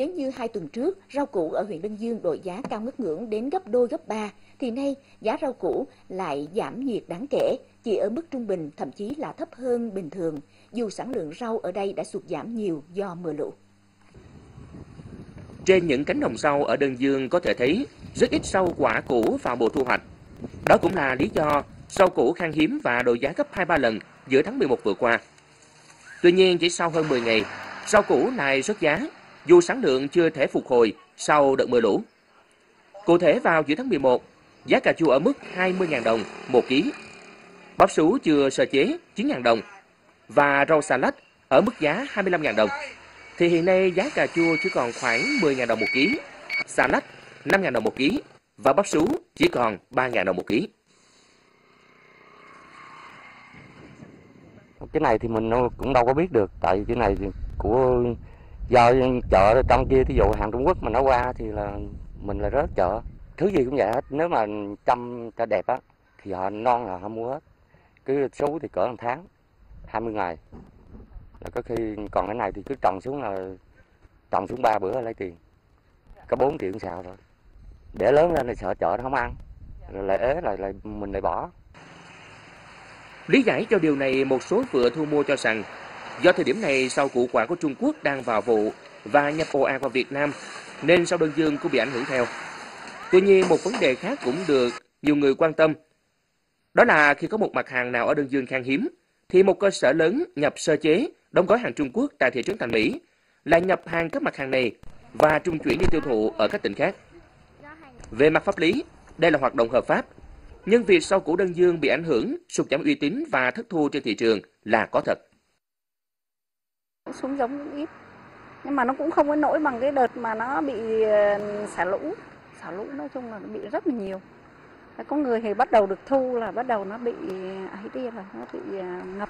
Nếu như hai tuần trước, rau củ ở huyện Đơn Dương đội giá cao ngất ngưỡng đến gấp đôi gấp ba, thì nay giá rau củ lại giảm nhiệt đáng kể, chỉ ở mức trung bình, thậm chí là thấp hơn bình thường, dù sản lượng rau ở đây đã sụt giảm nhiều do mưa lũ. Trên những cánh đồng rau ở Đơn Dương có thể thấy rất ít rau quả củ vào mùa thu hoạch. Đó cũng là lý do rau củ khan hiếm và đội giá gấp 2-3 lần giữa tháng 11 vừa qua. Tuy nhiên, chỉ sau hơn 10 ngày, rau củ lại rớt giá, dù sản lượng chưa thể phục hồi sau đợt mưa lũ. Cụ thể vào giữa tháng 11, giá cà chua ở mức 20.000 đồng một ký, bắp sú chưa sơ chế 9.000 đồng và rau xà lách ở mức giá 25.000 đồng. Thì hiện nay giá cà chua chỉ còn khoảng 10.000 đồng một ký, xà lách 5.000 đồng một ký và bắp sú chỉ còn 3.000 đồng một ký. Cái này thì mình cũng đâu có biết được, tại cái này thì của do chợ trong kia thí dụ hàng Trung Quốc mà nó qua thì là mình là rớt chợ. Thứ gì cũng vậy hết. Nếu mà chăm cho đẹp á thì họ non là họ mua hết. Cứ số thì cỡ một tháng 20 ngày. Là có khi còn cái này thì cứ trồng xuống là trồng xuống ba bữa lấy tiền. Có 4 triệu xào rồi. Để lớn lên thì sợ chợ nó không ăn. Rồi lại ế lại lại mình lại bỏ. Lý giải cho điều này, một số vựa thu mua cho rằng do thời điểm này sau củ quả của Trung Quốc đang vào vụ và nhập ồ ạt vào Việt Nam, nên sau đơn dương cũng bị ảnh hưởng theo. Tuy nhiên, một vấn đề khác cũng được nhiều người quan tâm. Đó là khi có một mặt hàng nào ở đơn dương khan hiếm, thì một cơ sở lớn nhập sơ chế, đóng gói hàng Trung Quốc tại thị trấn Thành Mỹ là nhập hàng các mặt hàng này và trung chuyển đi tiêu thụ ở các tỉnh khác. Về mặt pháp lý, đây là hoạt động hợp pháp, nhưng việc sau củ đơn dương bị ảnh hưởng, sụt giảm uy tín và thất thu trên thị trường là có thật. Xuống giống cũng ít, nhưng mà nó cũng không có nổi bằng cái đợt mà nó bị ờ, xả lũ. Xả lũ nói chung là nó bị rất là nhiều. Có người thì bắt đầu được thu là bắt đầu nó bị ấy đi là nó bị ờ, ngập.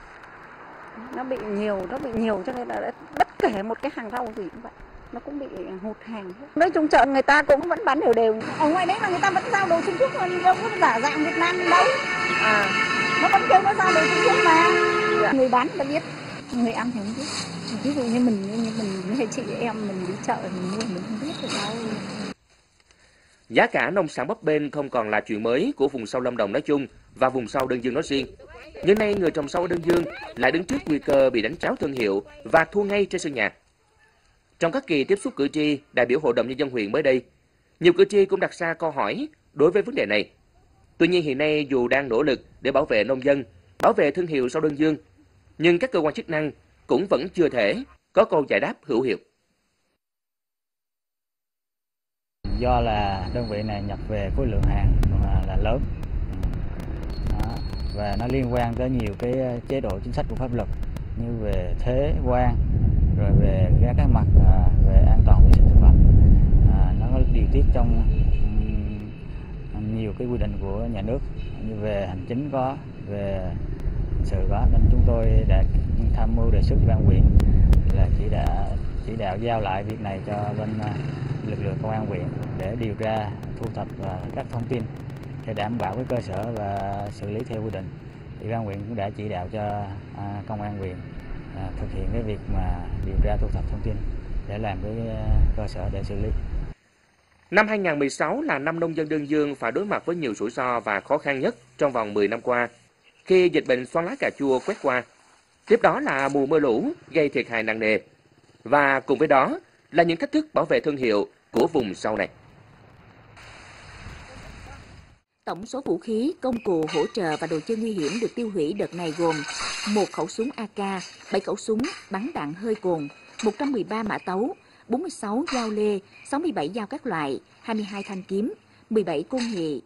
Nó bị nhiều nó bị nhiều cho nên là bất kể một cái hàng rau gì cũng vậy nó cũng bị hụt hàng nói chung chợ người ta cũng vẫn bán đều đều. Ở ngoài đấy là người ta vẫn giao đồ Trung Quốc đâu có giả dạng Việt Nam đâu. À. Nó vẫn kêu nó giao đồ Trung Quốc mà. Người bán ta biết người ăn thì không biết ví dụ như mình như mình hay chị em mình đi chợ mình mua mình không biết được đâu Giá cả nông sản bấp bênh không còn là chuyện mới của vùng sâu Lâm Đồng nói chung và vùng sâu Đơn Dương nói riêng. Nhưng nay người trồng sâu ở Đơn Dương lại đứng trước nguy cơ bị đánh tráo thương hiệu và thua ngay trên sân nhà. Trong các kỳ tiếp xúc cử tri, đại biểu Hội đồng Nhân dân huyện mới đây, nhiều cử tri cũng đặt ra câu hỏi đối với vấn đề này. Tuy nhiên hiện nay dù đang nỗ lực để bảo vệ nông dân, bảo vệ thương hiệu sau đơn dương, nhưng các cơ quan chức năng cũng vẫn chưa thể có câu giải đáp hữu hiệu. Do là đơn vị này nhập về khối lượng hàng là, là lớn Đó. và nó liên quan tới nhiều cái chế độ chính sách của pháp luật như về thuế quan rồi về các cái mặt à, về an toàn vệ sinh thực phẩm à, nó có điều tiết trong nhiều cái quy định của nhà nước như về hành chính có về hình sự đó, nên chúng tôi đã tham mưu đề xuất ban huyện là chỉ đạo chỉ đạo giao lại việc này cho bên à, lực lượng công an huyện để điều tra, thu thập à, các thông tin để đảm bảo cái cơ sở và xử lý theo quy định thì ban huyện cũng đã chỉ đạo cho à, công an huyện thực hiện cái việc mà điều tra, thu thập thông tin để làm cái cơ sở để xử lý. Năm 2016 là năm nông dân Đơn Dương phải đối mặt với nhiều rủi ro và khó khăn nhất trong vòng 10 năm qua khi dịch bệnh xoắn lá cà chua quét qua. Tiếp đó là mùa mưa lũ gây thiệt hại nặng nề. Và cùng với đó là những thách thức bảo vệ thương hiệu của vùng sau này. Tổng số vũ khí, công cụ hỗ trợ và đồ chơi nguy hiểm được tiêu hủy đợt này gồm một khẩu súng AK, 7 khẩu súng bắn đạn hơi cồn, 113 mã tấu, 46 dao lê, 67 dao các loại, 22 thanh kiếm, 17 côn nhị,